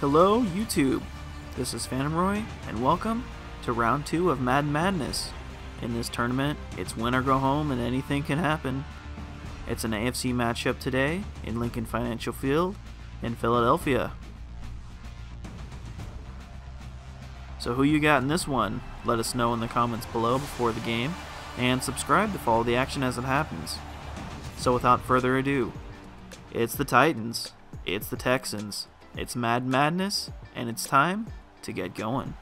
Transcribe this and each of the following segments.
Hello, YouTube. This is Phantom Roy, and welcome to round two of Mad Madness. In this tournament, it's win or go home, and anything can happen. It's an AFC matchup today in Lincoln Financial Field in Philadelphia. So, who you got in this one? Let us know in the comments below before the game, and subscribe to follow the action as it happens. So, without further ado, it's the Titans, it's the Texans, it's Mad Madness, and it's time to get going.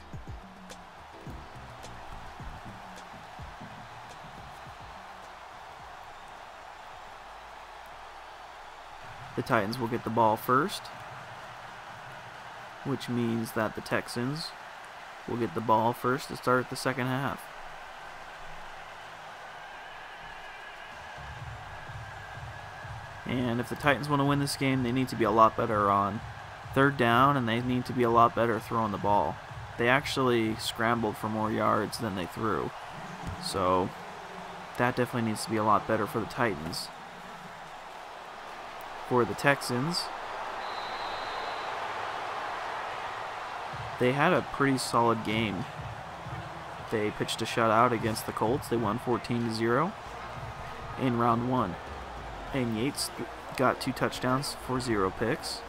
The Titans will get the ball first, which means that the Texans will get the ball first to start the second half. And if the Titans want to win this game, they need to be a lot better on third down and they need to be a lot better throwing the ball. They actually scrambled for more yards than they threw. So that definitely needs to be a lot better for the Titans. For the Texans, they had a pretty solid game. They pitched a shutout against the Colts. They won 14-0 in round 1. And Yates got two touchdowns for zero picks.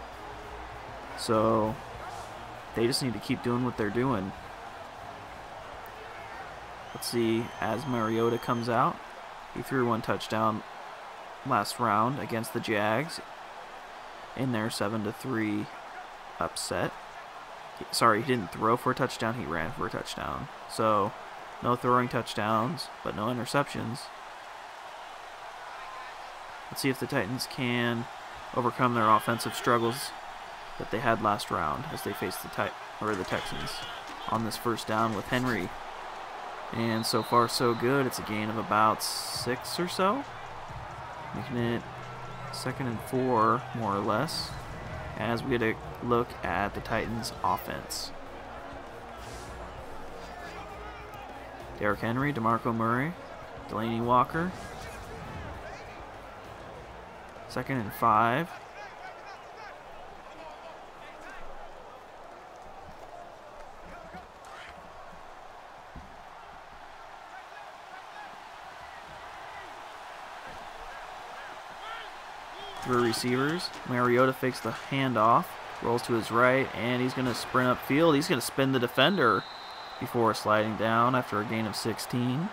So they just need to keep doing what they're doing. Let's see, as Mariota comes out, he threw one touchdown last round against the Jags in their 7 to 3 upset. Sorry, he didn't throw for a touchdown, he ran for a touchdown. So, no throwing touchdowns, but no interceptions. Let's see if the Titans can overcome their offensive struggles that they had last round as they faced the Tit or the Texans on this first down with Henry. And so far so good. It's a gain of about six or so. Making it second and four, more or less, as we get a look at the Titans offense. Derrick Henry, DeMarco Murray, Delanie Walker. Second and five. Receivers. Mariota fakes the handoff, rolls to his right, and he's going to sprint upfield. He's going to spin the defender before sliding down after a gain of 16.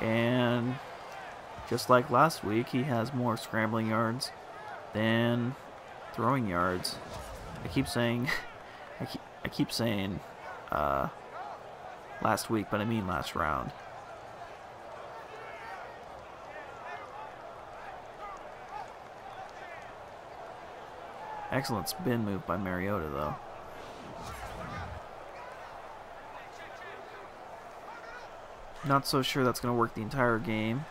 And just like last week, he has more scrambling yards than throwing yards. I keep saying, I keep, I keep saying uh, last week, but I mean last round. Excellent spin move by Mariota, though. Not so sure that's going to work the entire game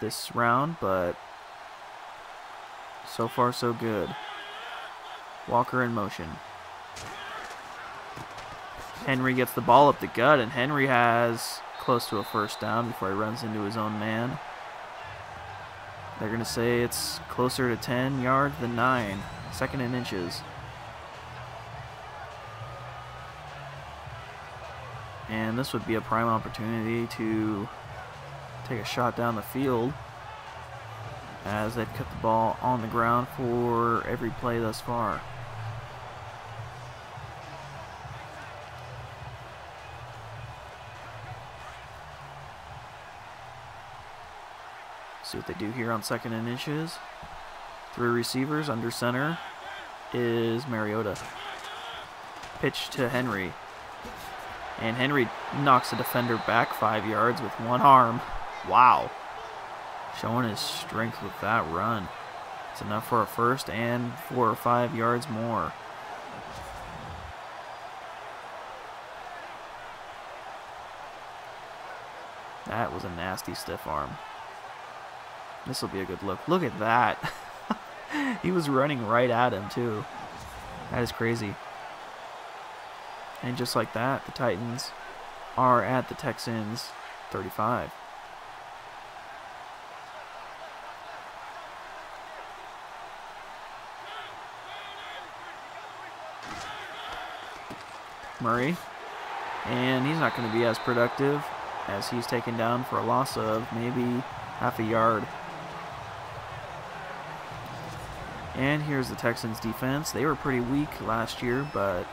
this round, but so far so good. Walker in motion. Henry gets the ball up the gut, and Henry has close to a first down before he runs into his own man. They're going to say it's closer to 10 yards than 9. Second in inches. And this would be a prime opportunity to take a shot down the field as they've kept the ball on the ground for every play thus far. What they do here on second and inches. Three receivers under center is Mariota. Pitch to Henry. And Henry knocks the defender back five yards with one arm. Wow. Showing his strength with that run. It's enough for a first and four or five yards more. That was a nasty stiff arm. This will be a good look. Look at that. he was running right at him, too. That is crazy. And just like that, the Titans are at the Texans 35. Murray. And he's not going to be as productive as he's taken down for a loss of maybe half a yard. And here's the Texans defense. They were pretty weak last year, but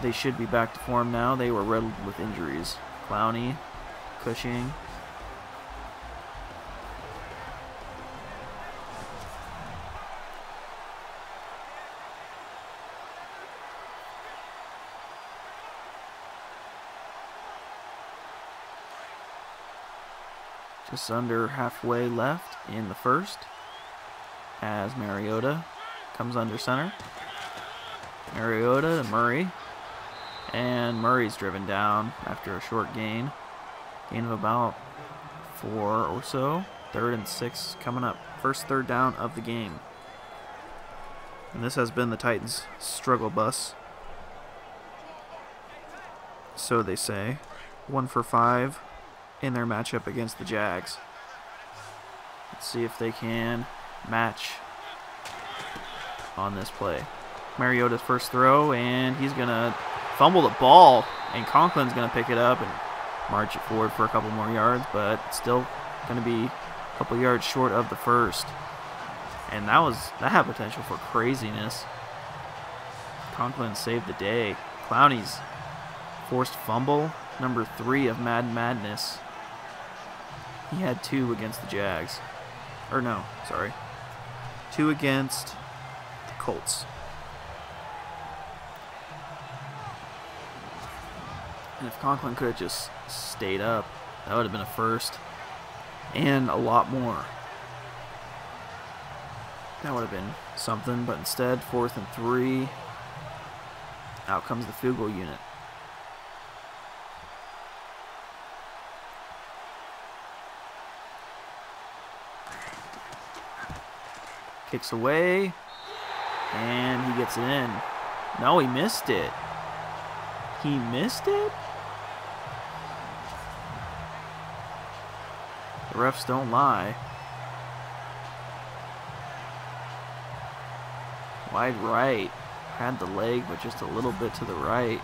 they should be back to form now. They were riddled with injuries. Clowney, Cushing. Just under halfway left in the first as Mariota comes under center. Mariota to Murray. And Murray's driven down after a short gain. Gain of about four or so. Third and six coming up. First third down of the game. And this has been the Titans' struggle bus. So they say. One for five in their matchup against the Jags. Let's see if they can match on this play. Mariota's first throw, and he's going to fumble the ball, and Conklin's going to pick it up and march it forward for a couple more yards, but still going to be a couple yards short of the first. And that was that had potential for craziness. Conklin saved the day. Clowney's forced fumble, number three of Mad Madness. He had two against the Jags. Or no, sorry. Two against the Colts. And if Conklin could have just stayed up, that would have been a first. And a lot more. That would have been something, but instead, fourth and three. Out comes the field goal unit. Kicks away. And he gets it in. No, he missed it. He missed it? The refs don't lie. Wide right. Had the leg, but just a little bit to the right.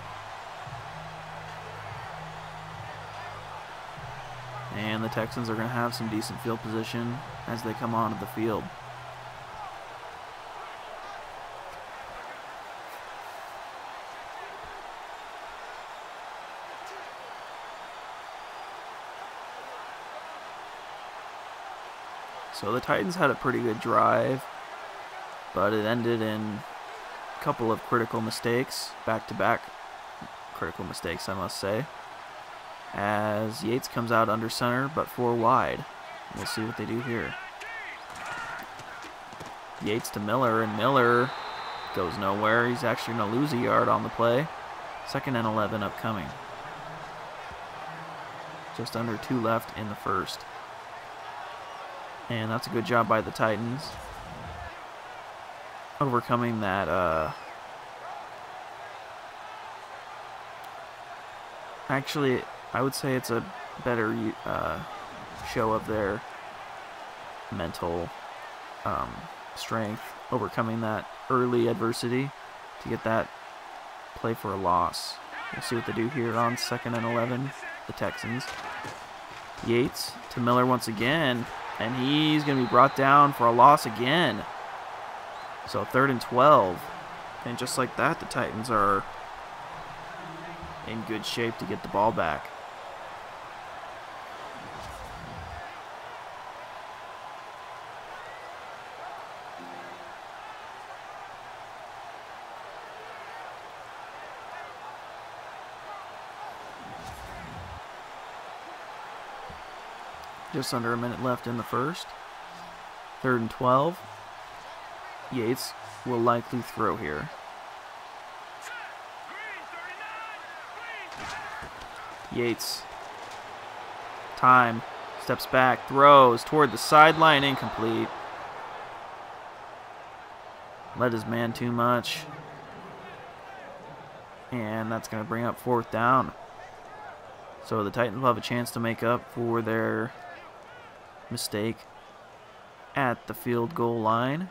And the Texans are going to have some decent field position as they come onto the field. So the Titans had a pretty good drive, but it ended in a couple of critical mistakes, back to back critical mistakes, I must say. As Yates comes out under center, but four wide. We'll see what they do here. Yates to Miller, and Miller goes nowhere. He's actually going to lose a yard on the play. Second and 11 upcoming. Just under two left in the first. And that's a good job by the Titans. Overcoming that, uh... Actually, I would say it's a better uh, show of their mental um, strength, overcoming that early adversity to get that play for a loss. We'll see what they do here on second and 11, the Texans. Yates to Miller once again. And he's going to be brought down for a loss again. So third and 12. And just like that, the Titans are in good shape to get the ball back. Just under a minute left in the first. Third and 12. Yates will likely throw here. Yates. Time. Steps back. Throws toward the sideline. Incomplete. Led his man too much. And that's going to bring up fourth down. So the Titans will have a chance to make up for their mistake at the field goal line.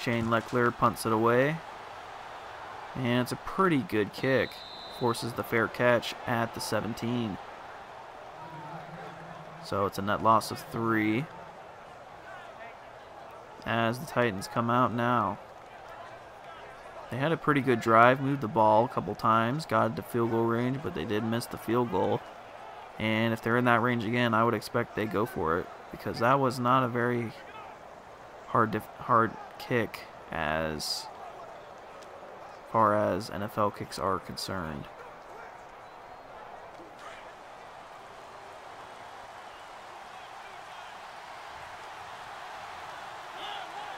Shane Lechler punts it away. And it's a pretty good kick. Forces the fair catch at the 17. So it's a net loss of three. As the Titans come out now. They had a pretty good drive, moved the ball a couple times, got to field goal range, but they did miss the field goal. And if they're in that range again, I would expect they go for it because that was not a very hard hard kick as far as NFL kicks are concerned.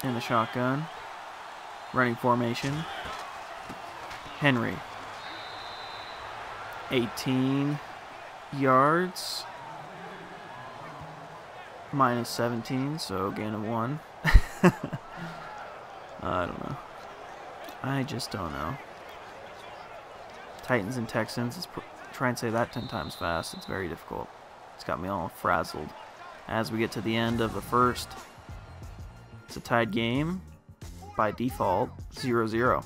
In the shotgun. Running formation. Henry. 18 yards. Minus 17, so gain of 1. I don't know. I just don't know. Titans and Texans. Let's try and say that 10 times fast. It's very difficult. It's got me all frazzled. As we get to the end of the first, it's a tied game by default 0 0.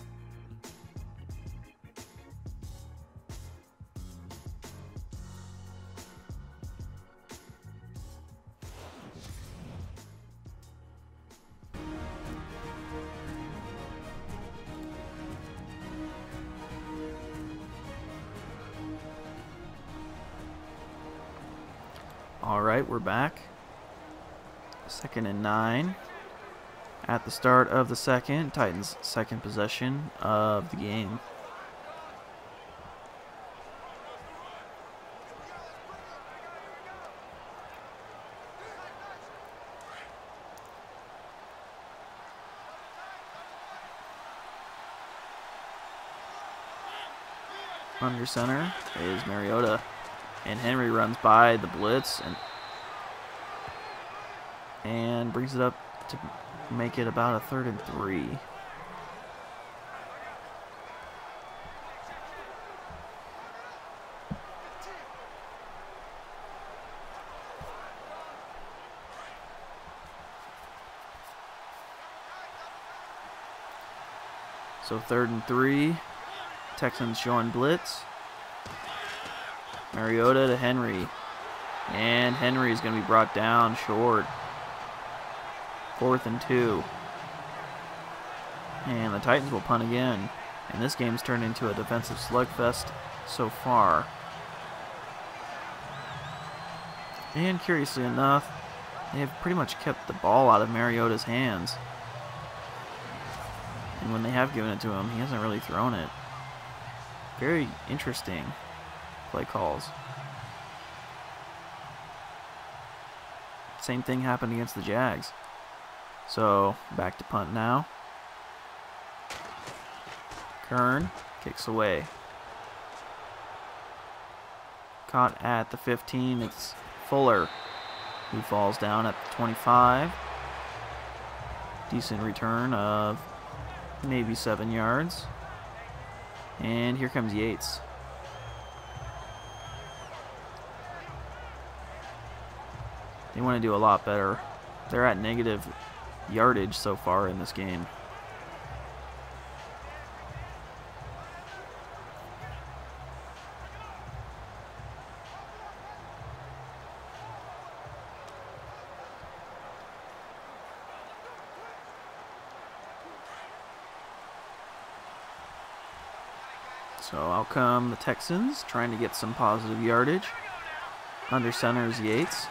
The start of the second. Titans' second possession of the game. Under center is Mariota. And Henry runs by the blitz and and brings it up to make it about a third and three. So third and three. Texans showing blitz. Mariota to Henry. And Henry is going to be brought down short. Fourth and two. And the Titans will punt again. And this game's turned into a defensive slugfest so far. And curiously enough, they have pretty much kept the ball out of Mariota's hands. And when they have given it to him, he hasn't really thrown it. Very interesting play calls. Same thing happened against the Jags. So, back to punt now. Kern kicks away. Caught at the 15. It's Fuller who falls down at the 25. Decent return of maybe seven yards. And here comes Yates. They want to do a lot better. They're at negative yardage so far in this game. So out come the Texans trying to get some positive yardage. Under center is Yates.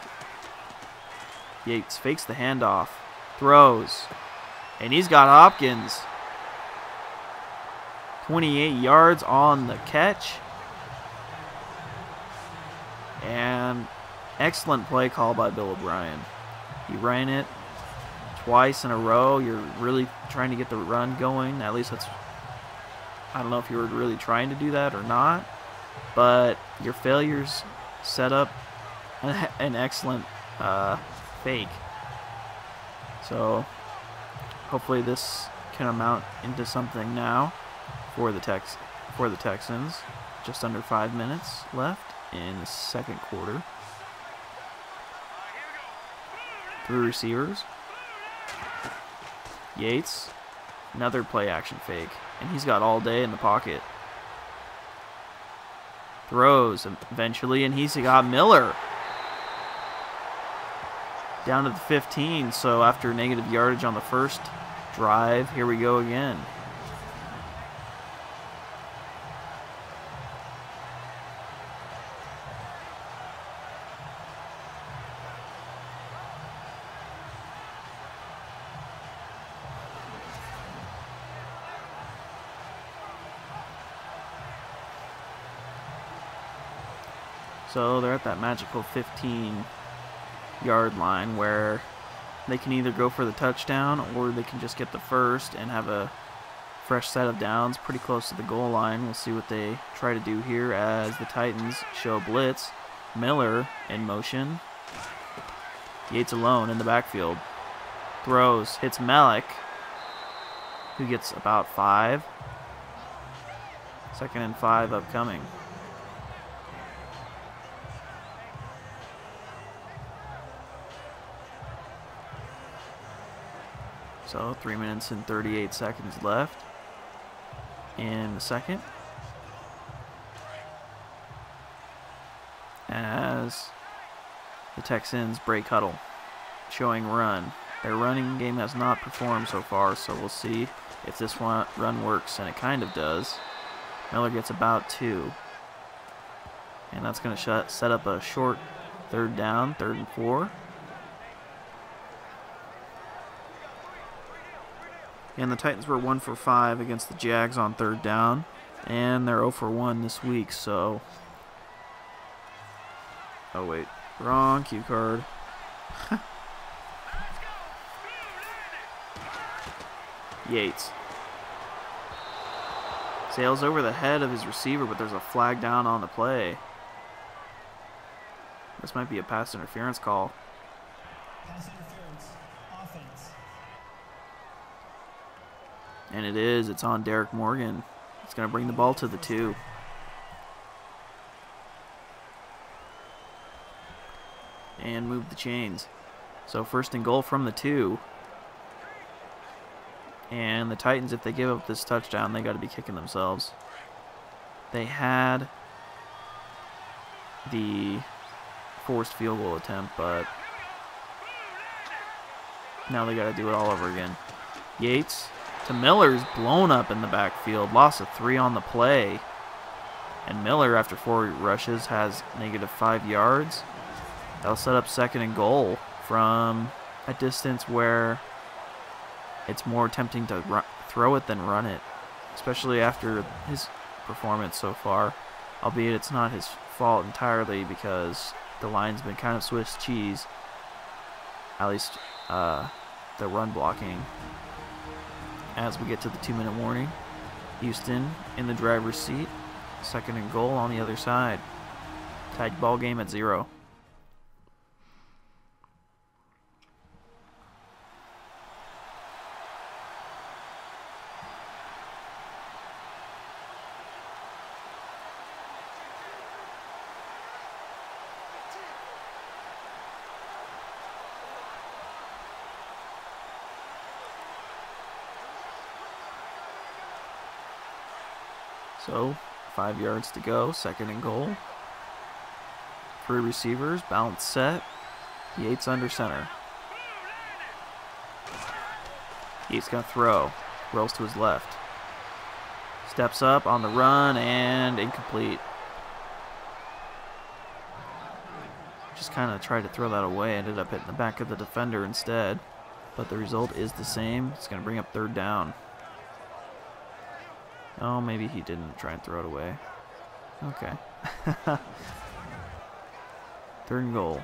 Yates fakes the handoff throws. And he's got Hopkins. 28 yards on the catch. And excellent play call by Bill O'Brien. He ran it twice in a row. You're really trying to get the run going. At least that's. I don't know if you were really trying to do that or not. But your failures set up an excellent uh, fake. So hopefully this can amount into something now for the Tex for the Texans. Just under five minutes left in the second quarter. Three receivers. Yates Another play action fake. And he's got all day in the pocket. Throws eventually, and he's got Miller. Down to the 15, so after negative yardage on the first drive, here we go again. So they're at that magical 15 yard line where they can either go for the touchdown or they can just get the first and have a fresh set of downs pretty close to the goal line. We'll see what they try to do here as the Titans show blitz. Miller in motion. Yates alone in the backfield. Throws, hits Malik, who gets about five. Second and five upcoming. So 3 minutes and 38 seconds left in the second. As the Texans break huddle, showing run. Their running game has not performed so far, so we'll see if this one run works, and it kind of does. Miller gets about two. And that's going to set up a short third down, third and four. And the Titans were 1 for 5 against the Jags on third down. And they're 0 for 1 this week, so. Oh, wait. Wrong cue card. Yates. Sails over the head of his receiver, but there's a flag down on the play. This might be a pass interference call. Pass interference. And it is. It's on Derrick Morgan. It's going to bring the ball to the two. And move the chains. So first and goal from the two. And the Titans, if they give up this touchdown, they got to be kicking themselves. They had the forced field goal attempt, but now they got to do it all over again. Yates to Miller's blown up in the backfield. Loss of three on the play. And Miller, after four rushes, has negative five yards. That'll set up second and goal from a distance where it's more tempting to run, throw it than run it, especially after his performance so far. Albeit it's not his fault entirely because the line's been kind of Swiss cheese. At least uh, the run blocking as we get to the two minute warning. Houston in the driver's seat. Second and goal on the other side. Tied ball game at zero. So, five yards to go, second and goal. Three receivers, bounce set. Yates under center. Yates gonna throw. Rolls to his left. Steps up on the run and incomplete. Just kind of tried to throw that away. Ended up hitting the back of the defender instead. But the result is the same. It's going to bring up third down. Oh, maybe he didn't try and throw it away. Okay. Third and goal.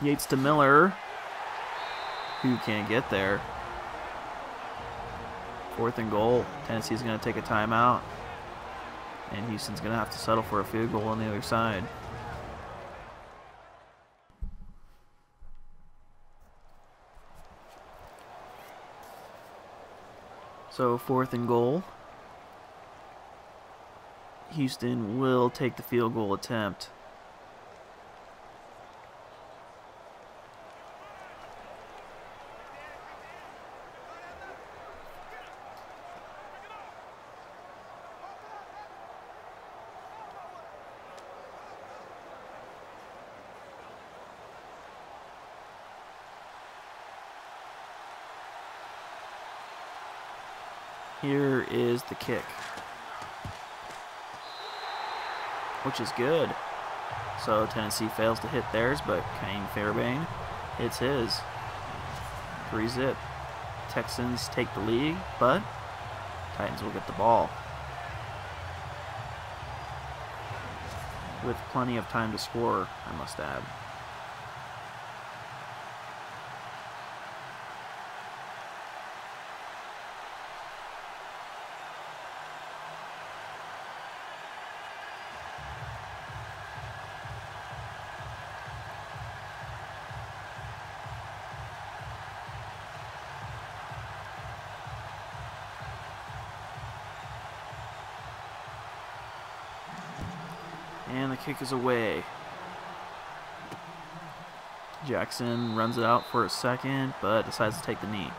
Yates to Miller, who can't get there. Fourth and goal. Tennessee's going to take a timeout. And Houston's going to have to settle for a field goal on the other side. So fourth and goal. Houston will take the field goal attempt. Here is the kick. Which is good. So Tennessee fails to hit theirs, but Kane Fairbairn hits his. Three zip. Texans take the lead, but Titans will get the ball. With plenty of time to score, I must add. And the kick is away. Jackson runs it out for a second, but decides to take the knee.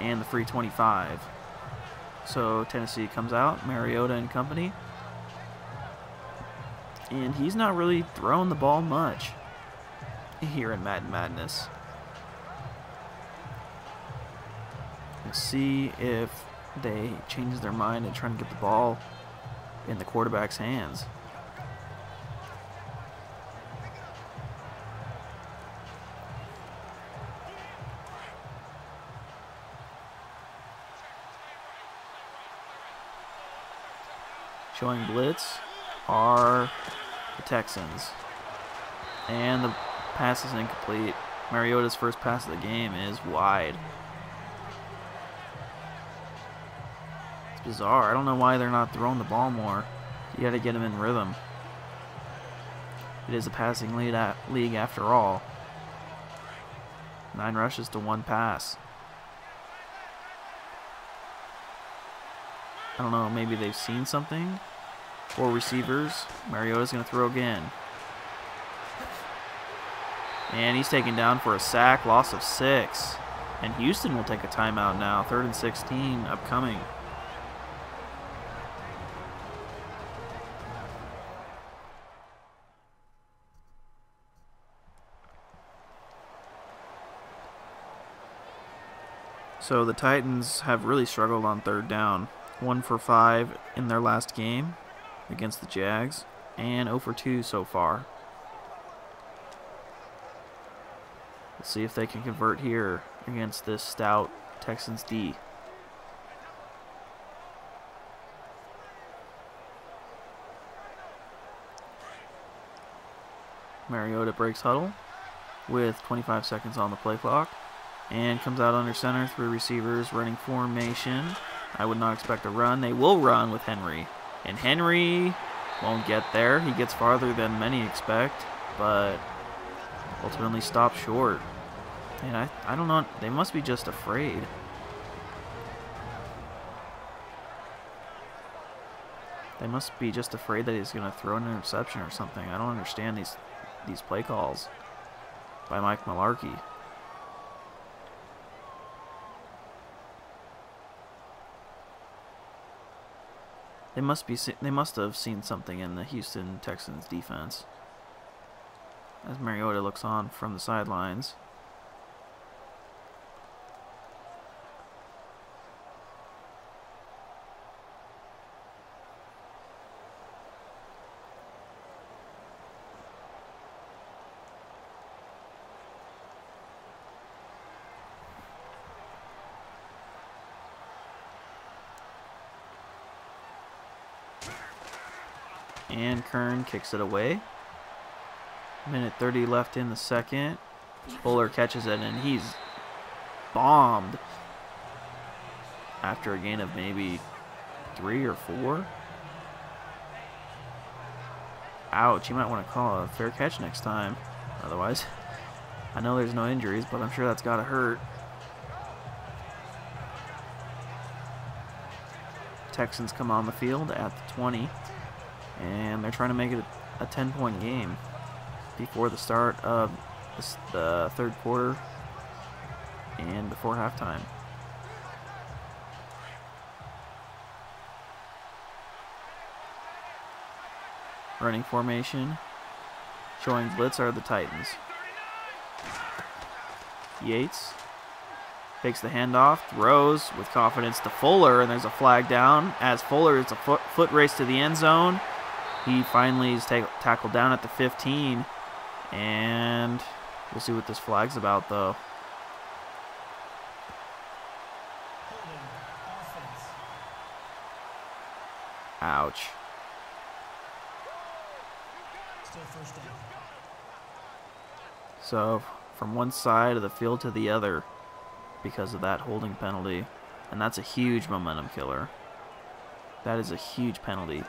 And the free 25. So Tennessee comes out, Mariota and company. And he's not really throwing the ball much here in Madden Madness. Let's see if they change their mind and try and get the ball in the quarterback's hands. Showing blitz are the Texans. And the pass is incomplete. Mariota's first pass of the game is wide. Bizarre. I don't know why they're not throwing the ball more. You got to get them in rhythm. It is a passing lead at league after all. Nine rushes to one pass. I don't know, maybe they've seen something. Four receivers. Mariota's going to throw again. And he's taken down for a sack, loss of six. And Houston will take a timeout now. Third and 16 upcoming. So the Titans have really struggled on third down. 1 for 5 in their last game against the Jags, and 0 for 2 so far. Let's see if they can convert here against this stout Texans D. Mariota breaks huddle with 25 seconds on the play clock. And comes out under center, three receivers, running formation. I would not expect a run. They will run with Henry. And Henry won't get there. He gets farther than many expect, but ultimately stops short. And I, I don't know. They must be just afraid. They must be just afraid that he's going to throw an interception or something. I don't understand these these play calls by Mike Mularkey. They must be they must have seen something in the Houston Texans defense. As Mariota looks on from the sidelines. And Kern kicks it away. Minute 30 left in the second. Fuller catches it and he's bombed after a gain of maybe three or four. Ouch, you might want to call a fair catch next time. Otherwise, I know there's no injuries, but I'm sure that's got to hurt. Texans come on the field at the 20, and they're trying to make it a 10 point game before the start of the third quarter and before halftime. Running formation, showing blitz are the Titans. Yates takes the handoff, throws with confidence to Fuller, and there's a flag down. As Fuller, it's a foot, foot race to the end zone. He finally is tackled down at the 15, and we'll see what this flag's about, though. Ouch. So, from one side of the field to the other because of that holding penalty. And that's a huge momentum killer. That is a huge penalty.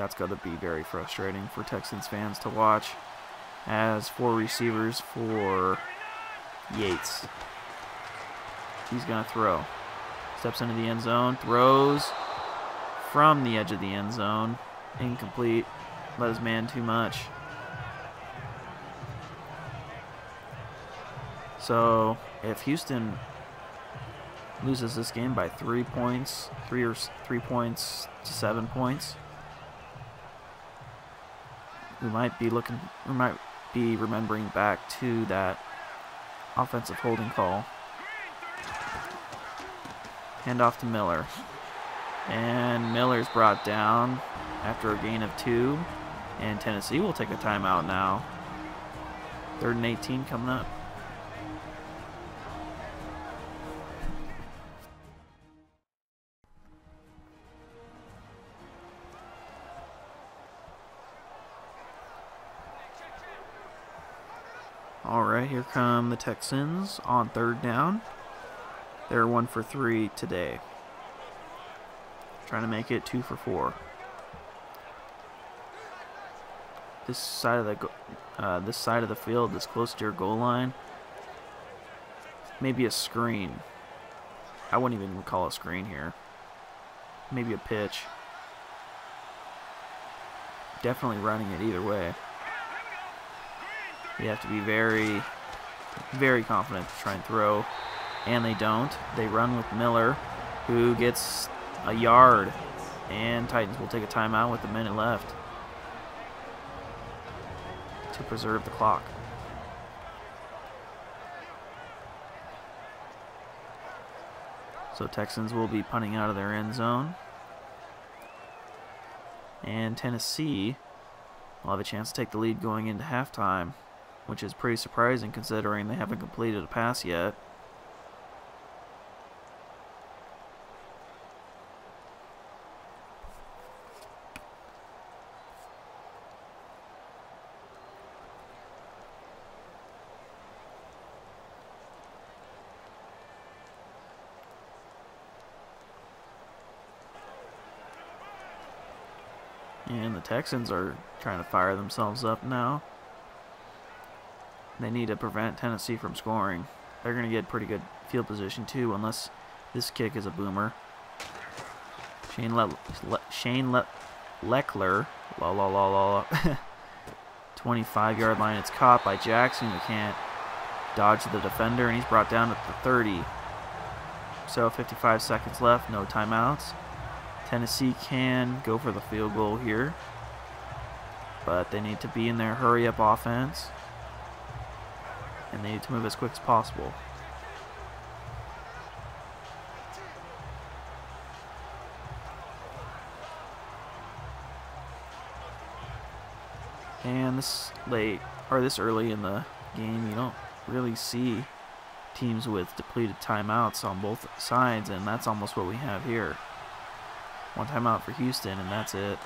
That's got to be very frustrating for Texans fans to watch. As four receivers for Yates. He's going to throw. Steps into the end zone, throws from the edge of the end zone. Incomplete. Let his man too much. So, if Houston loses this game by three points, three or three points to seven points, we might be looking, we might be remembering back to that offensive holding call. Hand off to Miller. And Miller's brought down after a gain of two. And Tennessee will take a timeout now. Third and 18 coming up. Here come the Texans on third down. They're one for three today. Trying to make it two for four. This side of the uh, this side of the field is close to your goal line. Maybe a screen. I wouldn't even call a screen here. Maybe a pitch. Definitely running it either way. You have to be very, very confident to try and throw and they don't. They run with Miller, who gets a yard, and Titans will take a timeout with a minute left to preserve the clock. So Texans will be punting out of their end zone. And Tennessee will have a chance to take the lead going into halftime, which is pretty surprising considering they haven't completed a pass yet. And the Texans are trying to fire themselves up now. They need to prevent Tennessee from scoring. They're going to get pretty good field position too, unless this kick is a boomer. Shane Le, Le Shane Le Lechler, la la la la, 25 yard line. It's caught by Jackson, who can't dodge the defender, and he's brought down at the 30. So 55 seconds left, no timeouts. Tennessee can go for the field goal here. But they need to be in their hurry up offense. And they need to move as quick as possible. And this late, or this early in the game, you don't really see teams with depleted timeouts on both sides, and that's almost what we have here. One timeout for Houston, and that's it.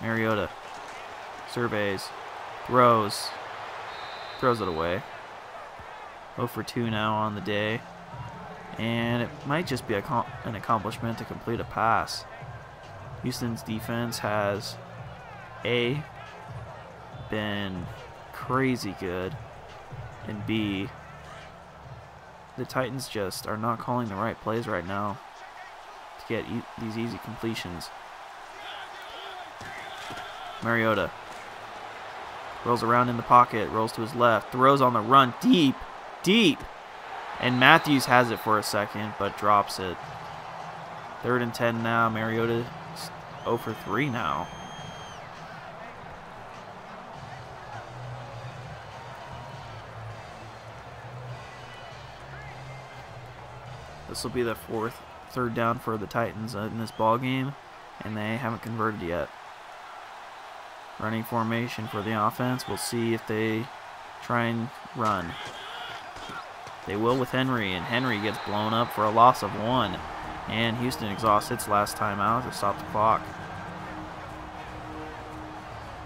Mariota surveys, throws, throws it away. 0 for 2 now on the day. And it might just be an accomplishment to complete a pass. Houston's defense has A, been crazy good, and B, the Titans just are not calling the right plays right now to get e these easy completions. Mariota rolls around in the pocket, rolls to his left, throws on the run deep, deep, and Matthews has it for a second but drops it. Third and 10 now. Mariota 0 for 3 now. This will be the fourth third down for the Titans in this ball game, and they haven't converted yet. Running formation for the offense. We'll see if they try and run. They will with Henry, and Henry gets blown up for a loss of one. And Houston exhausts its last time out to stop the clock.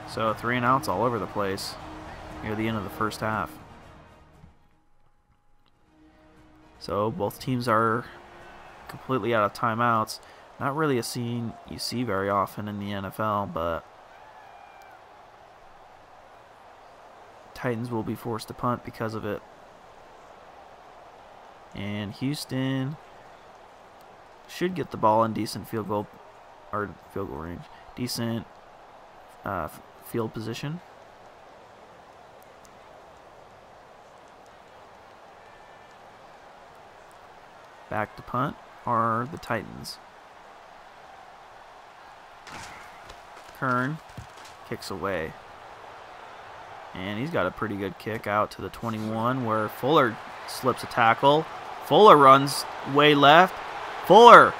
So three and outs all over the place near the end of the first half. So both teams are completely out of timeouts. Not really a scene you see very often in the NFL, but Titans will be forced to punt because of it. And Houston should get the ball in decent field goal or field goal range, decent uh, field position. Back to punt are the Titans. Kern kicks away. And he's got a pretty good kick out to the 21 where Fuller slips a tackle. Fuller runs way left. Fuller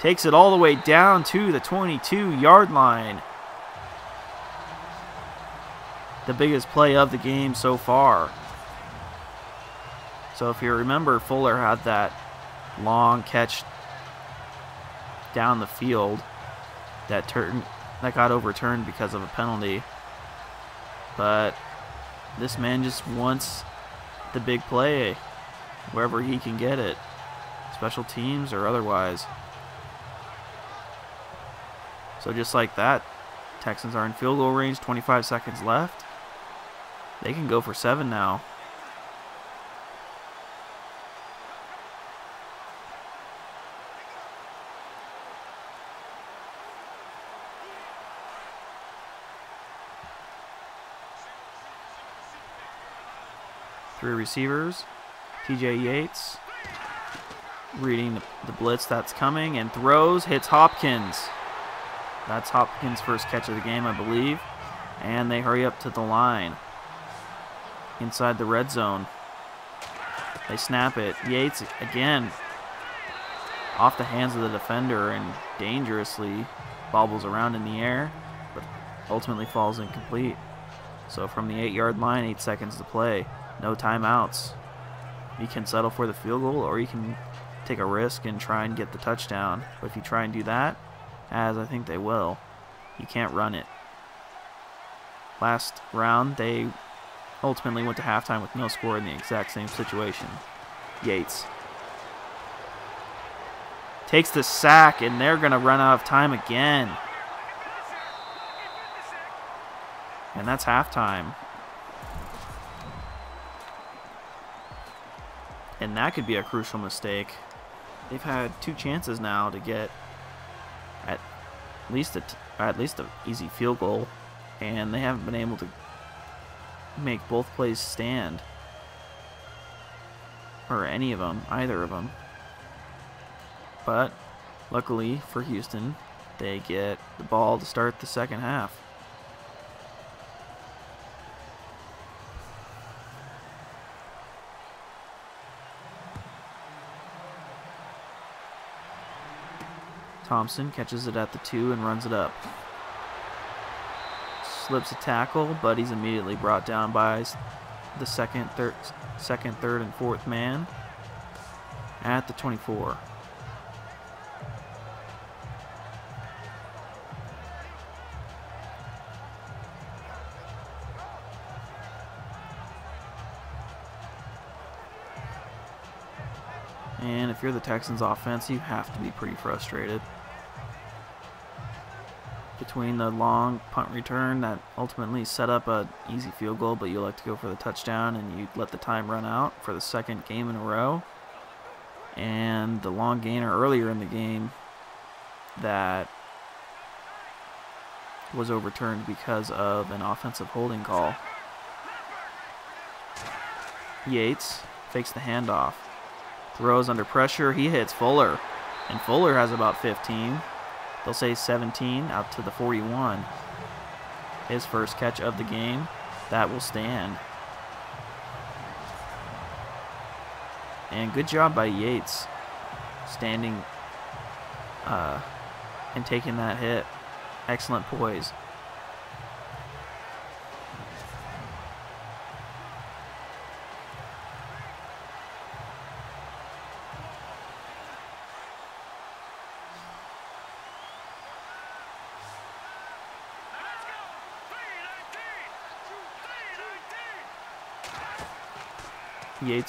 takes it all the way down to the 22 yard line. The biggest play of the game so far. So if you remember, Fuller had that long catch down the field that turned that got overturned because of a penalty. But this man just wants the big play wherever he can get it, special teams or otherwise. So just like that, Texans are in field goal range, 25 seconds left. They can go for seven now. Receivers. TJ Yates reading the, the blitz that's coming and throws, hits Hopkins. That's Hopkins' first catch of the game, I believe. And they hurry up to the line inside the red zone. They snap it. Yates again off the hands of the defender and dangerously bobbles around in the air, but ultimately falls incomplete. So from the eight yard line, eight seconds to play. No timeouts. You can settle for the field goal or you can take a risk and try and get the touchdown. But if you try and do that, as I think they will, you can't run it. Last round, they ultimately went to halftime with no score in the exact same situation. Yates takes the sack, and they're going to run out of time again. And that's halftime. And that could be a crucial mistake. They've had two chances now to get at least a at least an easy field goal, and they haven't been able to make both plays stand. Or any of them, either of them. But luckily for Houston, they get the ball to start the second half. Thompson catches it at the two and runs it up. Slips a tackle, but he's immediately brought down by the second, third, second, third, and fourth man at the 24. And if you're the Texans offense, you have to be pretty frustrated. Between the long punt return that ultimately set up a easy field goal, but you like to go for the touchdown and you let the time run out for the second game in a row. And the long gainer earlier in the game that was overturned because of an offensive holding call. Yates fakes the handoff. Throws under pressure. He hits Fuller. And Fuller has about 15. They'll say 17 out to the 41. His first catch of the game. That will stand. And good job by Yates standing uh, and taking that hit. Excellent poise.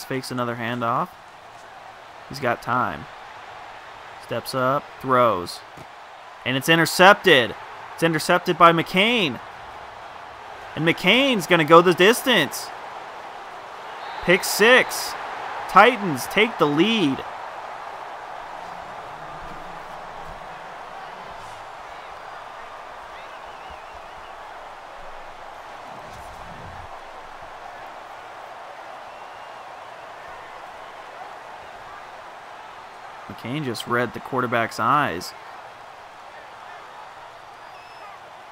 Fakes another handoff. He's got time. Steps up, throws. And it's intercepted. It's intercepted by McCain. And McCain's going to go the distance. Pick six. Titans take the lead. McCain just read the quarterback's eyes.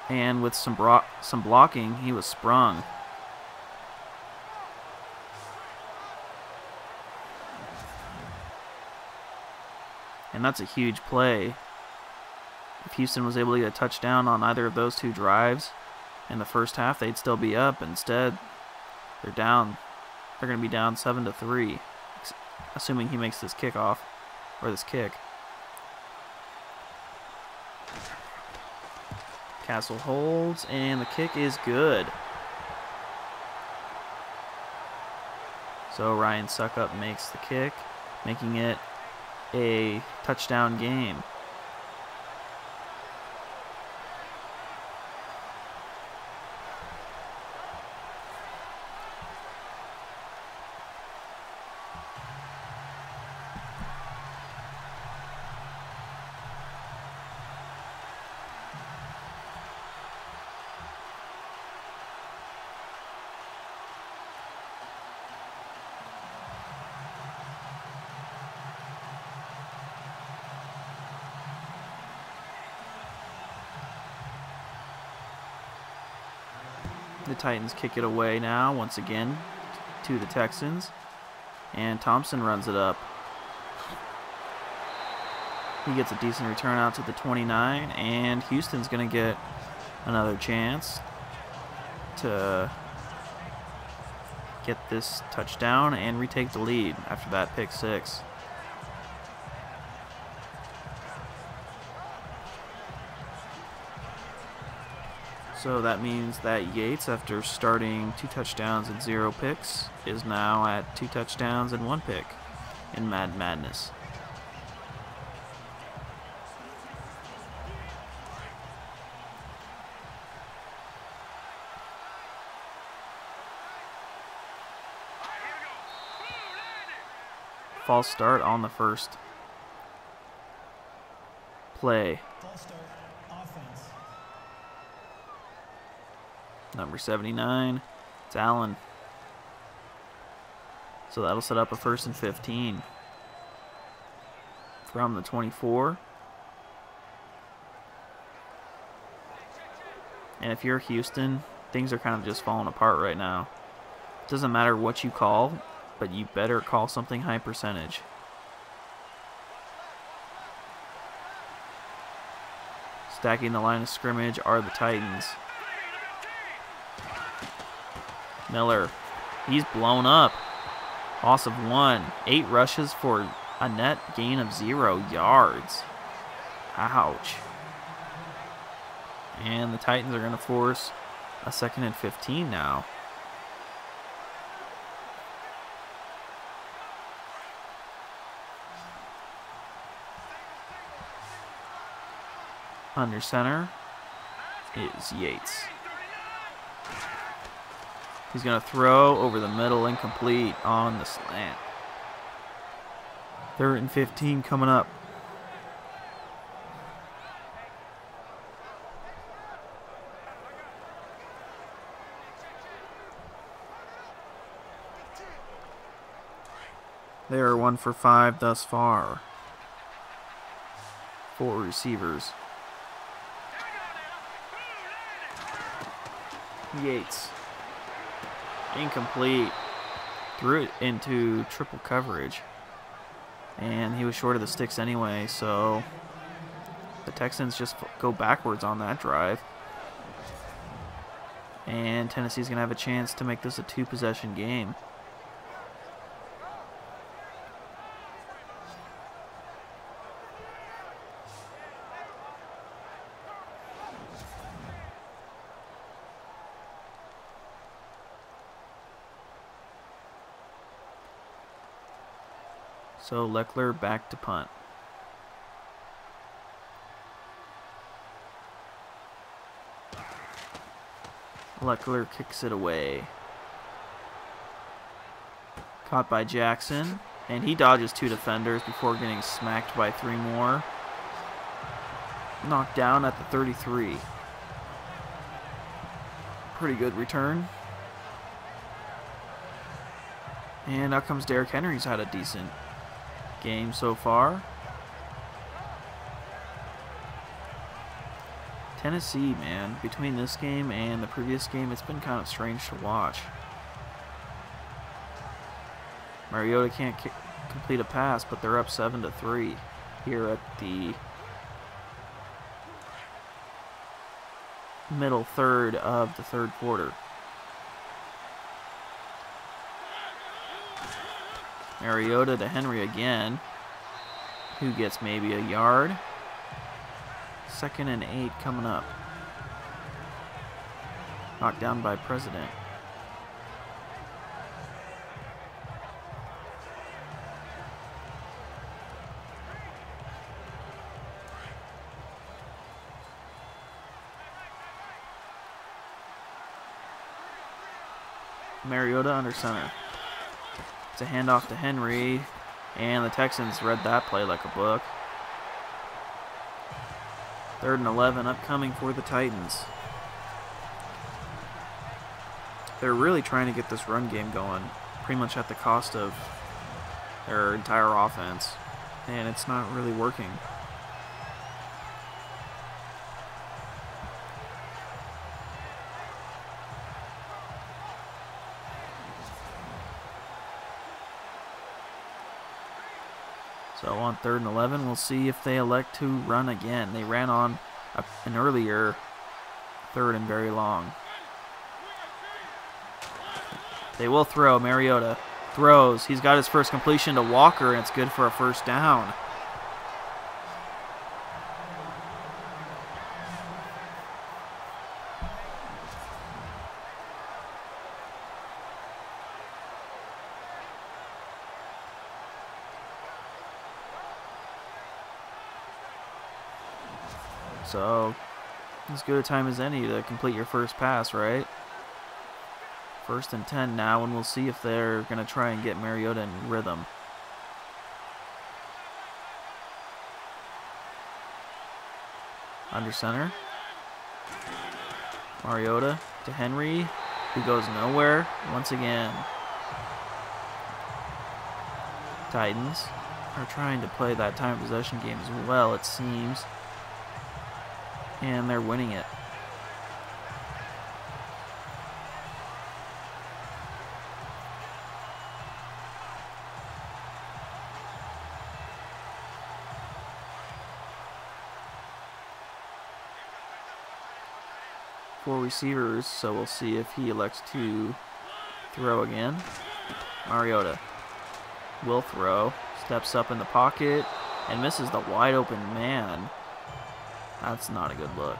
And with some bro some blocking, he was sprung. And that's a huge play. If Houston was able to get a touchdown on either of those two drives in the first half, they'd still be up. Instead, they're down. They're going to be down 7 to 3, assuming he makes this kickoff or this kick. Castle holds, and the kick is good. So Ryan Succop makes the kick, making it a touchdown game. Titans kick it away now, once again, to the Texans. And Thompson runs it up. He gets a decent return out to the 29, and Houston's going to get another chance to get this touchdown and retake the lead after that pick six. So that means that Yates, after starting two touchdowns and zero picks, is now at two touchdowns and one pick in Madden Madness. False start on the first play. Number 79, it's Allen. So that'll set up a first and 15 from the 24. And if you're Houston, things are kind of just falling apart right now. It doesn't matter what you call, but you better call something high percentage. Stacking the line of scrimmage are the Titans. Miller, he's blown up. Loss of one. Eight rushes for a net gain of zero yards. Ouch. And the Titans are going to force a second and 15 now. Under center. is Yates. He's going to throw over the middle, incomplete on the slant. Third and 15 coming up. They are one for five thus far. Four receivers. Yates. Incomplete. Threw it into triple coverage. And he was short of the sticks anyway, so the Texans just go backwards on that drive. And Tennessee's going to have a chance to make this a two possession game. So Lechler back to punt. Lechler kicks it away. Caught by Jackson. And he dodges two defenders before getting smacked by three more. Knocked down at the 33. Pretty good return. And out comes Derrick Henry's had a decent game so far. Tennessee, man, between this game and the previous game, it's been kind of strange to watch. Mariota can't complete a pass, but they're up 7 to 3 here at the middle third of the third quarter. Mariota to Henry again. Who gets maybe a yard? Second and eight coming up. Knocked down by President. Mariota under center. It's a handoff to Henry. And the Texans read that play like a book. Third and 11 upcoming for the Titans. They're really trying to get this run game going, pretty much at the cost of their entire offense. And it's not really working. So on third and 11, we'll see if they elect to run again. They ran on a, an earlier third and very long. They will throw. Mariota throws. He's got his first completion to Walker, and it's good for a first down. So, as good a time as any to complete your first pass, right? First and 10 now, and we'll see if they're going to try and get Mariota in rhythm. Under center. Mariota to Henry, who goes nowhere once again. Titans are trying to play that time possession game as well, it seems and they're winning it. Four receivers, so we'll see if he elects to throw again. Mariota will throw, steps up in the pocket, and misses the wide open man. That's not a good look.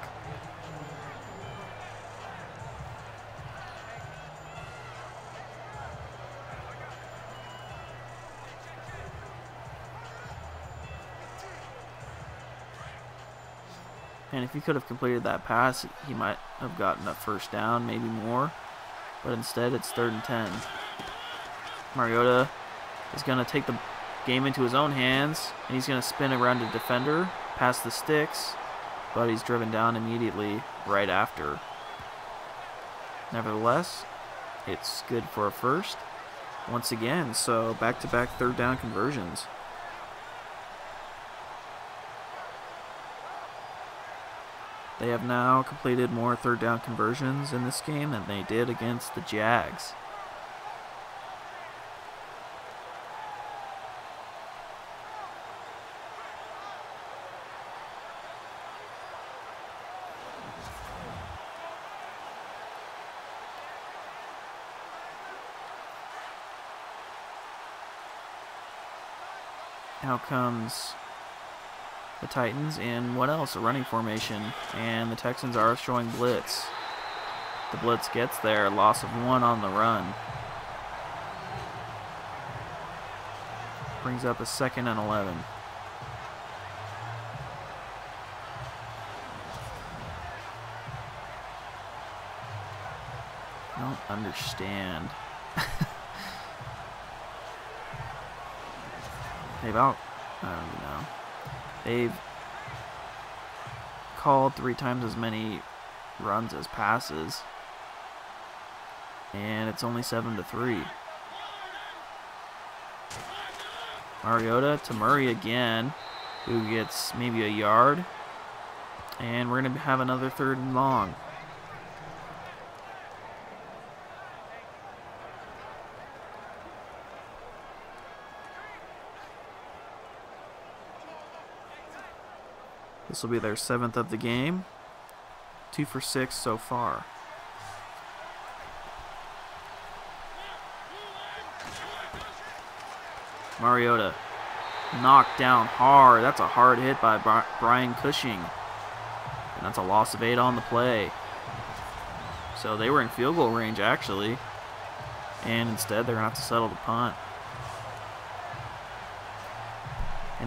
And if he could have completed that pass, he might have gotten a first down, maybe more. But instead, it's third and 10. Mariota is going to take the game into his own hands, and he's going to spin around a defender, past the sticks, but he's driven down immediately right after. Nevertheless, it's good for a first once again, so back-to-back third down conversions. They have now completed more third down conversions in this game than they did against the Jags. Now comes the Titans in what else? A running formation. And the Texans are showing blitz. The blitz gets there. Loss of one on the run. Brings up a second and 11. I don't understand. They've out. I don't even know. They've called three times as many runs as passes. And it's only 7 to 3. Mariota to Murray again, who gets maybe a yard. And we're going to have another third and long. This will be their seventh of the game. Two for six so far. Mariota knocked down hard. That's a hard hit by Brian Cushing. And that's a loss of eight on the play. So they were in field goal range, actually. And instead, they're going to have to settle the punt.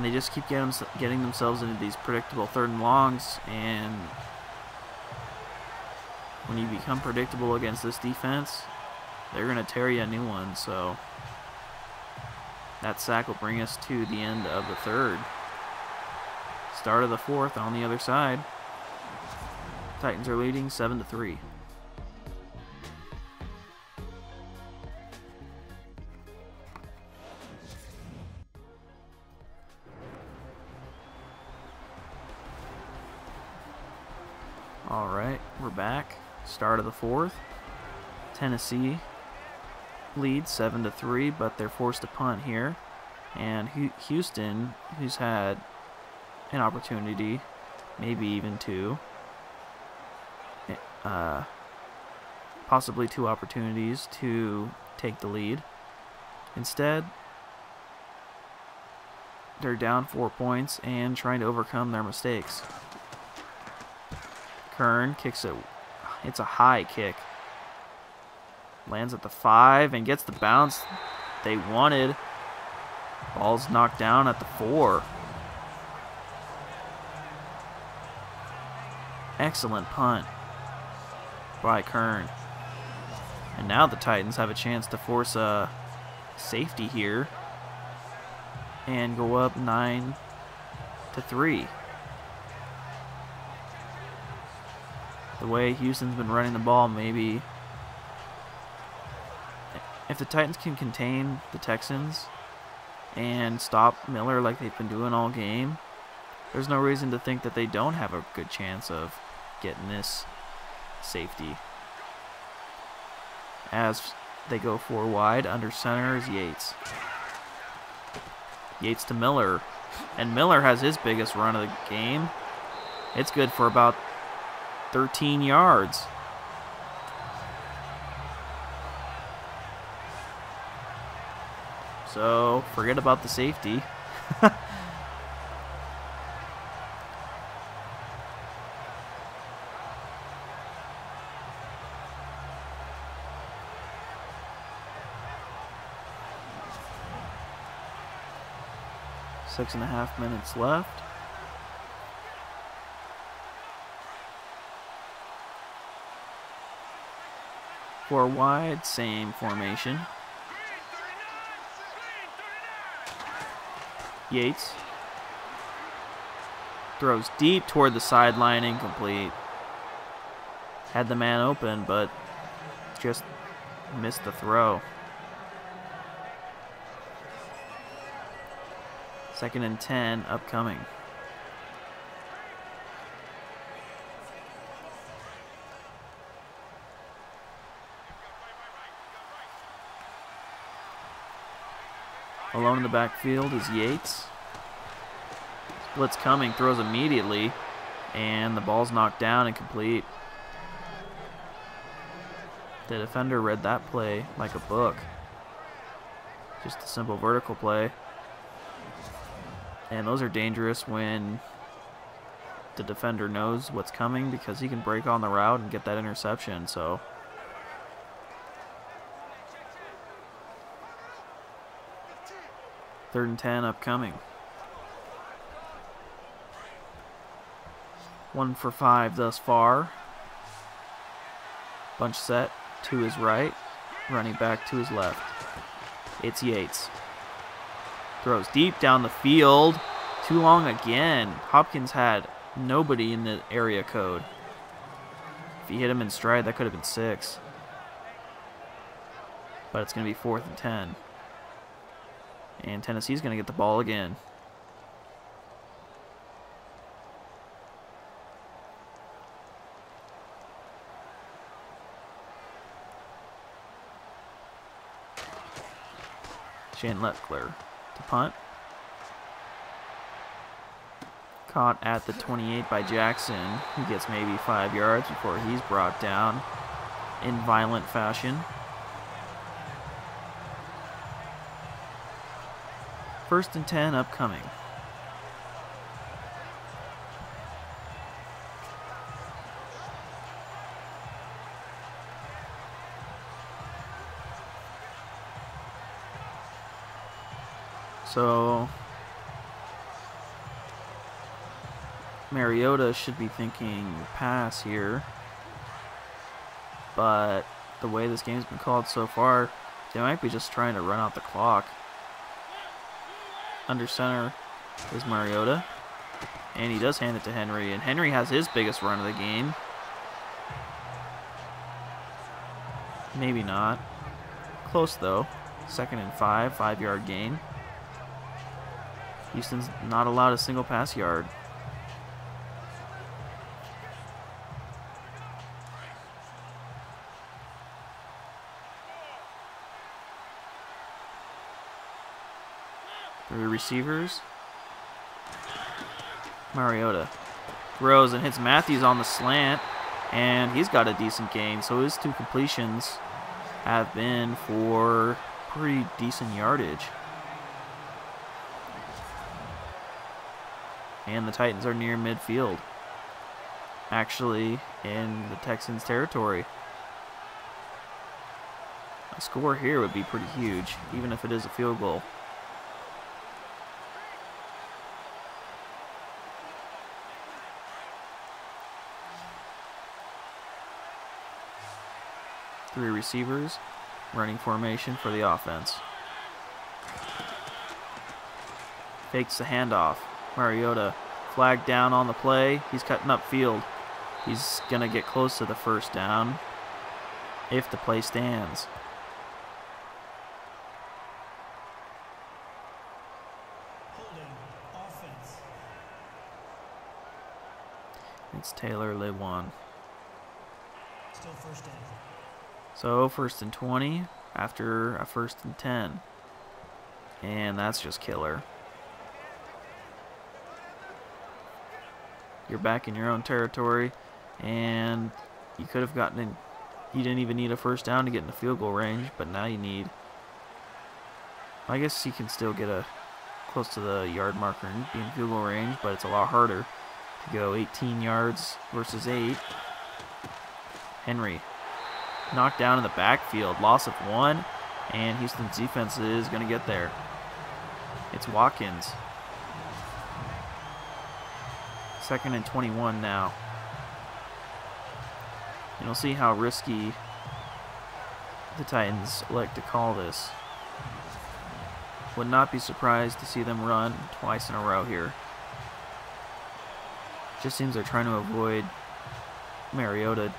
They just keep getting, getting themselves into these predictable third and longs and when you become predictable against this defense they're going to tear you a new one so that sack will bring us to the end of the third. Start of the fourth on the other side. Titans are leading 7 to 3 fourth. Tennessee leads 7 to 3, but they're forced to punt here. And Houston, who's had an opportunity, maybe even two, eh, uh, possibly two opportunities to take the lead. Instead, they're down four points and trying to overcome their mistakes. Kern kicks it. It's a high kick. Lands at the five and gets the bounce they wanted. Ball's knocked down at the four. Excellent punt by Kern. And now the Titans have a chance to force a safety here and go up 9 to 3. The way Houston's been running the ball, maybe if the Titans can contain the Texans and stop Miller like they've been doing all game, there's no reason to think that they don't have a good chance of getting this safety. As they go four wide, under center is Yates. Yates to Miller. And Miller has his biggest run of the game. It's good for about 13 yards. So, forget about the safety. Six and a half minutes left. Four wide, same formation. Yates throws deep toward the sideline, incomplete. Had the man open, but just missed the throw. Second and 10 upcoming. Alone in the backfield is Yates. Blitz coming, throws immediately, and the ball's knocked down and complete. The defender read that play like a book. Just a simple vertical play. And those are dangerous when the defender knows what's coming because he can break on the route and get that interception. So third and 10 upcoming. One for five thus far. Bunch set to his right, running back to his left. It's Yates. Throws deep down the field. Too long again. Hopkins had nobody in the area code. If he hit him in stride, that could have been six. But it's going to be fourth and ten. And Tennessee's going to get the ball again. Shane Lechler to punt. Caught at the 28 by Jackson. He gets maybe five yards before he's brought down in violent fashion. First and 10 upcoming. So Mariota should be thinking pass here. But the way this game's been called so far, they might be just trying to run out the clock. Under center is Mariota. And he does hand it to Henry. And Henry has his biggest run of the game. Maybe not. Close though. Second and five, five yard gain. Houston's not allowed a single pass yard. Three receivers. Mariota throws and hits Matthews on the slant, and he's got a decent gain. So his two completions have been for pretty decent yardage. and the Titans are near midfield. Actually, in the Texans' territory. A score here would be pretty huge, even if it is a field goal. Three receivers, running formation for the offense. Fakes the handoff. Mariota flagged down on the play. He's cutting up field. He's going to get close to the first down if the play stands. It's Taylor Lewan. Still first down. So first and 20 after a first and 10. And that's just killer. You're back in your own territory, and you could have gotten in. You didn't even need a first down to get in the field goal range, but now you need. I guess you can still get a close to the yard marker and be in field goal range, but it's a lot harder to go 18 yards versus 8. Henry knocked down in the backfield, loss of one, and Houston's defense is going to get there. It's Watkins. Second and 21 now. And you'll see how risky the Titans like to call this. Would not be surprised to see them run twice in a row here. Just seems they're trying to avoid Mariota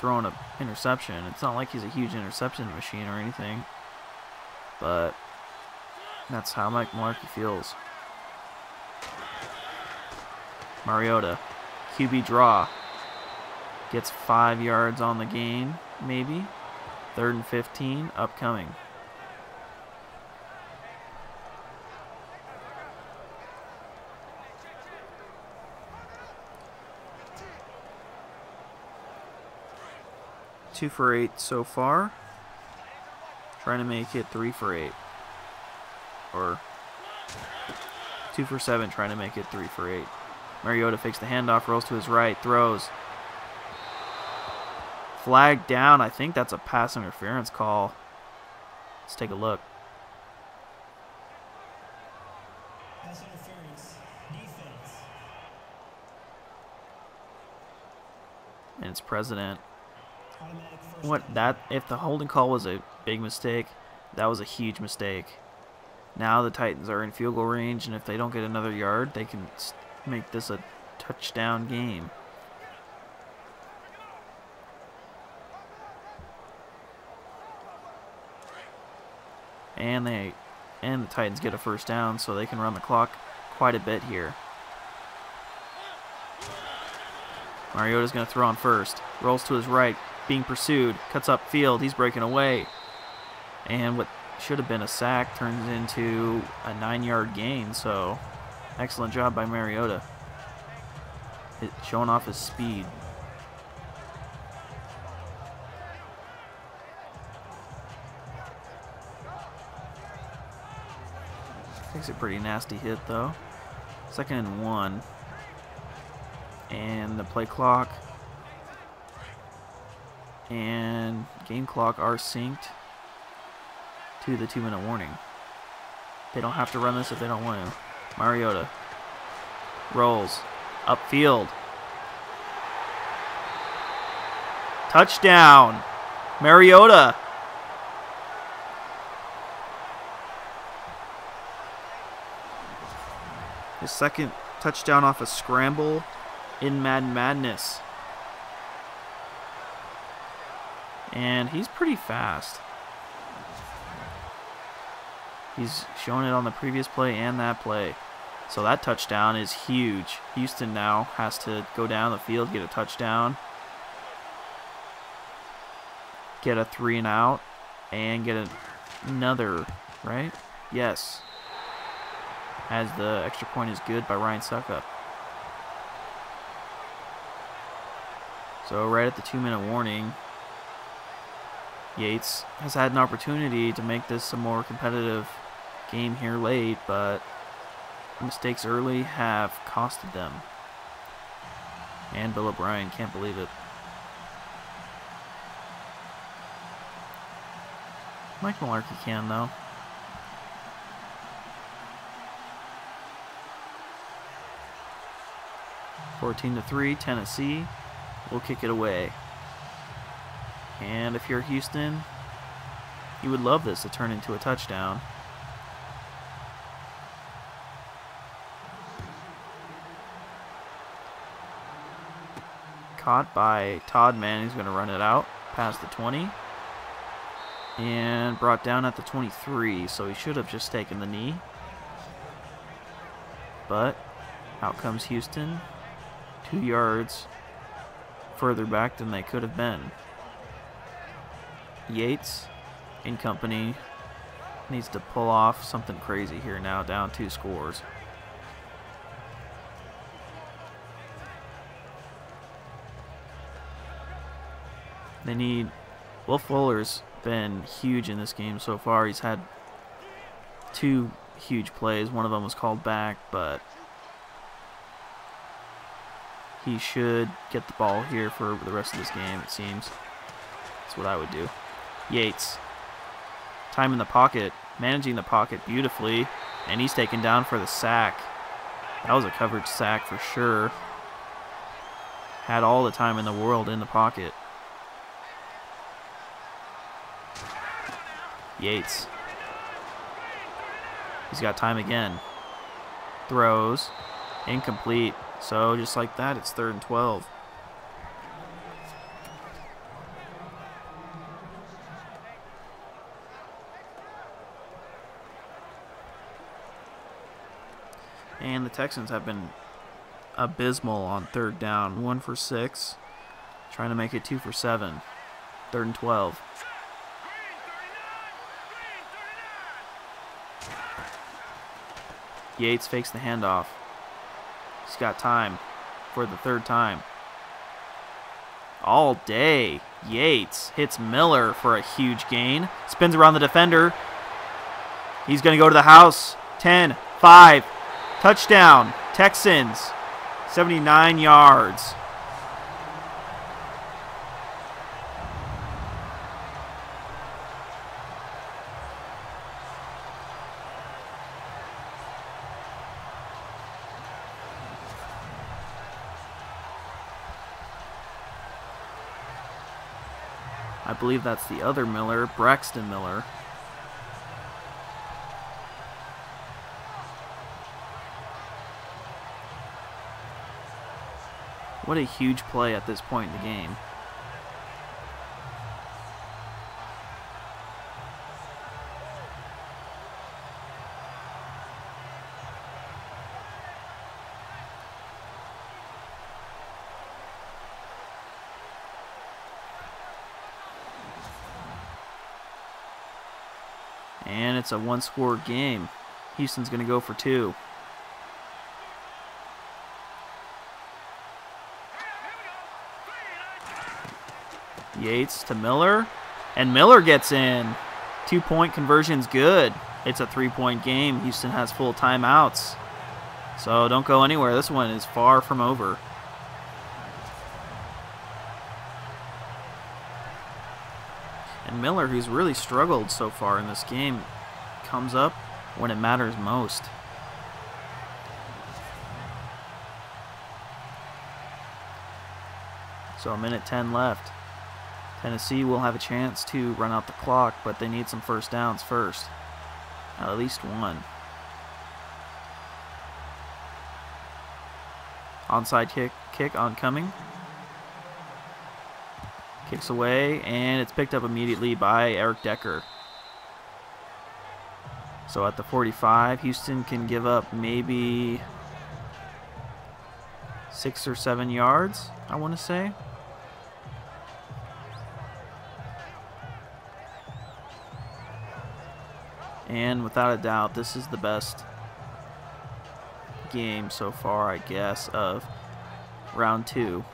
throwing an interception. It's not like he's a huge interception machine or anything. But that's how Mike Mularkey feels. Mariota. QB draw. Gets five yards on the gain, maybe. Third and 15, upcoming. Two for eight so far. Trying to make it three for eight. Or two for seven, trying to make it three for eight. Mariota fakes the handoff, rolls to his right, throws. Flag down. I think that's a pass interference call. Let's take a look. Pass interference. Defense. And it's president. What that if the holding call was a big mistake, that was a huge mistake. Now the Titans are in field goal range, and if they don't get another yard, they can make this a touchdown game. And they and the Titans get a first down so they can run the clock quite a bit here. Mariota's going to throw on first. Rolls to his right, being pursued. Cuts up field. He's breaking away. And what should have been a sack turns into a nine-yard gain. So excellent job by Mariota. It, showing off his speed. Takes a pretty nasty hit though. Second and one. And the play clock and game clock are synced to the two minute warning. They don't have to run this if they don't want to. Mariota rolls upfield. Touchdown. Mariota. His second touchdown off a scramble in Madden Madness. And he's pretty fast. He's shown it on the previous play and that play. So that touchdown is huge. Houston now has to go down the field, get a touchdown, get a three and out, and get another, right? Yes. As the extra point is good by Ryan Succop. So right at the two minute warning, Yates has had an opportunity to make this a more competitive game here late, but mistakes early have costed them. And Bill O'Brien can't believe it. Mike Mularkey can, though. Fourteen to three, Tennessee will kick it away. And if you're Houston, you would love this to turn into a touchdown. Caught by Todd Manning's going to run it out past the 20. And brought down at the 23, so he should have just taken the knee. But out comes Houston. Two yards further back than they could have been. Yates and company needs to pull off something crazy here now, down two scores. They need. Will Fuller's been huge in this game so far. He's had two huge plays. One of them was called back, but he should get the ball here for the rest of this game, it seems. That's what I would do. Yates. Time in the pocket. Managing the pocket beautifully. And he's taken down for the sack. That was a coverage sack for sure. Had all the time in the world in the pocket. Yates. He's got time again. Throws. Incomplete. So just like that, it's third and 12. Texans have been abysmal on third down. One for six. Trying to make it two for seven. Third and 12. Yates fakes the handoff. He's got time for the third time. All day. Yates hits Miller for a huge gain. Spins around the defender. He's going to go to the house. 10, 5, touchdown. Texans. 79 yards. I believe that's the other Miller, Braxton Miller. What a huge play at this point in the game. And it's a one score game. Houston's going to go for two. Yates to Miller. And Miller gets in. Two point conversion's good. It's a three point game. Houston has full timeouts. So don't go anywhere. This one is far from over. And Miller, who's really struggled so far in this game, comes up when it matters most. So a minute 10 left. Tennessee will have a chance to run out the clock, but they need some first downs first. At least one. Onside kick, kick oncoming. Kicks away, and it's picked up immediately by Eric Decker. So at the 45, Houston can give up maybe six or seven yards, I want to say. And without a doubt, this is the best game so far, I guess, of round two.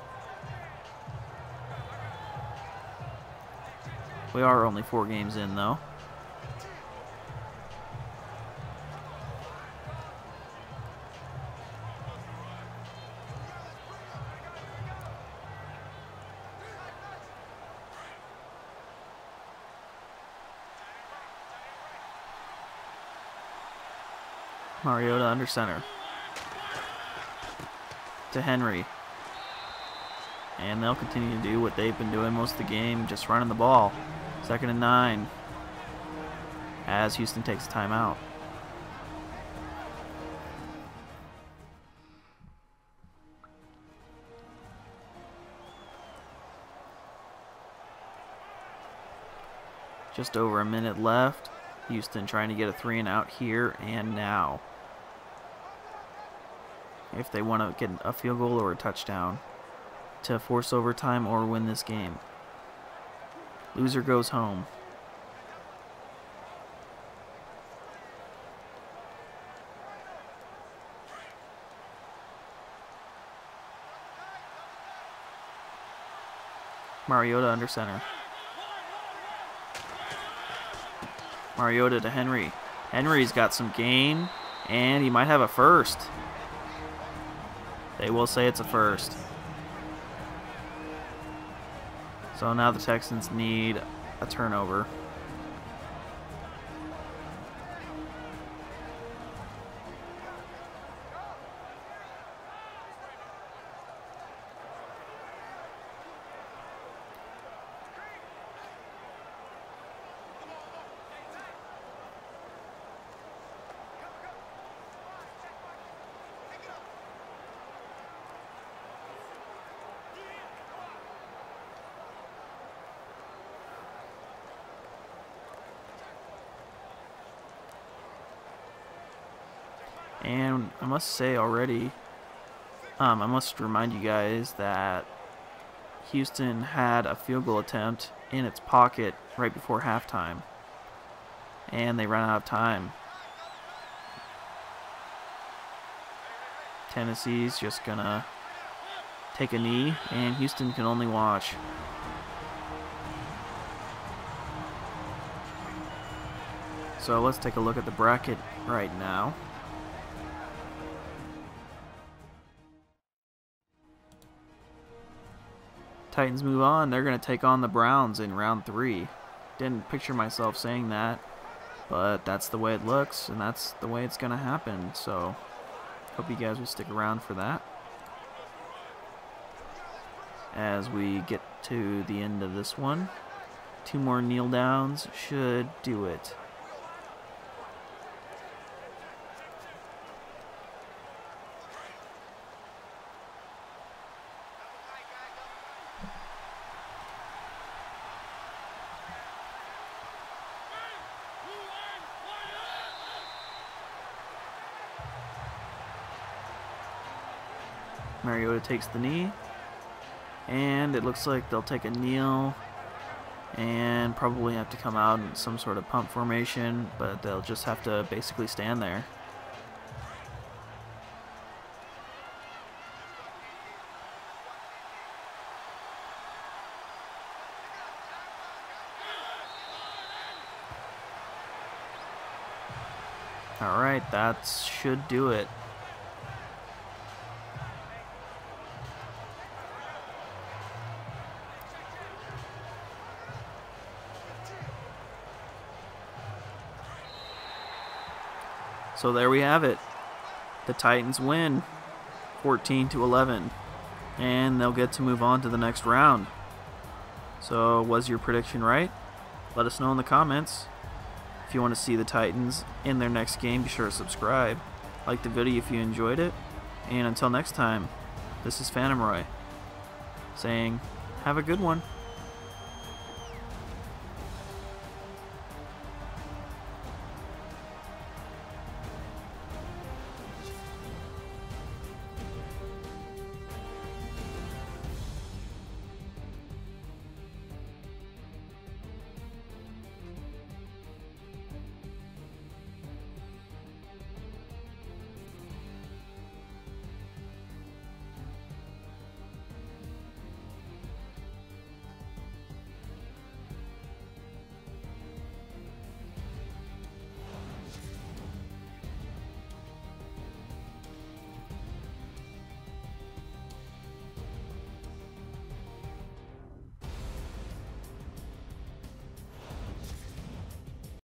We are only four games in, though. Under center. To Henry. And they'll continue to do what they've been doing most of the game, just running the ball. Second and nine. As Houston takes a timeout. Just over a minute left. Houston trying to get a three and out here and now. If they want to get a field goal or a touchdown to force overtime or win this game. Loser goes home. Mariota under center. Mariota to Henry. Henry's got some gain, and he might have a first. They will say it's a first. So now the Texans need a turnover. Must say already, um, I must remind you guys that Houston had a field goal attempt in its pocket right before halftime. And they ran out of time. Tennessee's just gonna take a knee, and Houston can only watch. So let's take a look at the bracket right now. Titans move on. They're going to take on the Browns in round three. Didn't picture myself saying that, but that's the way it looks, and that's the way it's going to happen. So, hope you guys will stick around for that. As we get to the end of this one, two more kneel downs should do it. Mariota takes the knee. And it looks like they'll take a kneel and probably have to come out in some sort of pump formation, but they'll just have to basically stand there. Alright, that should do it. So there we have it. The Titans win 14 to 11 and they'll get to move on to the next round. So was your prediction right? Let us know in the comments. If you want to see the Titans in their next game, be sure to subscribe. Like the video if you enjoyed it. And until next time, this is Phantom Roy saying, have a good one.